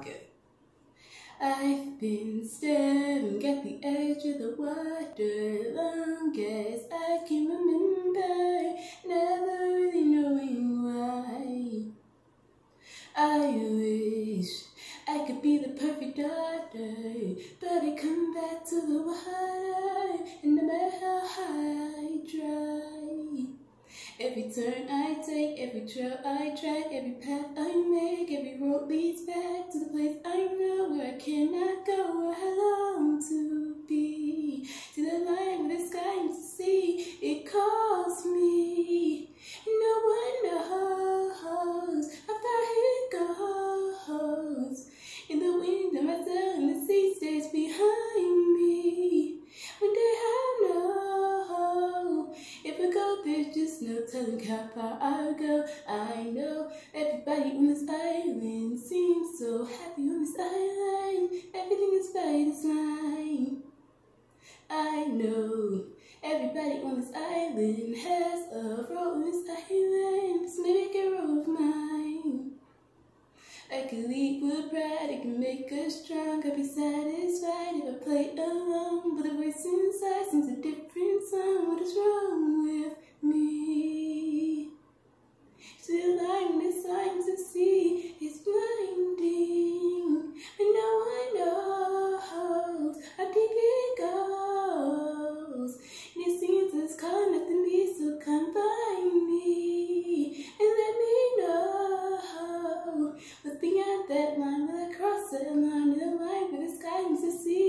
Okay. I've been staring at the edge of the water long as I can remember, never really knowing why. I wish I could be the perfect daughter, but I come back to the water, and no matter how high I try. Every turn I take, every trail I track, every path I leads back to the place I know where I cannot go, where I long to be. To the line where the sky is to see, it calls me. No one knows how far it goes. In the wind, I'm myself, and the sea stays behind me. One day I'll know if I go, there's just no telling how far I'll go. I everybody on this island seems so happy on this island. Everything is by design. I know everybody on this island has a role in this island. So maybe I can roll with mine. I can lead with pride, it can make us strong. I'd be satisfied if I play alone. But the voice inside Will I cross that line? The line where the sky meets the sea.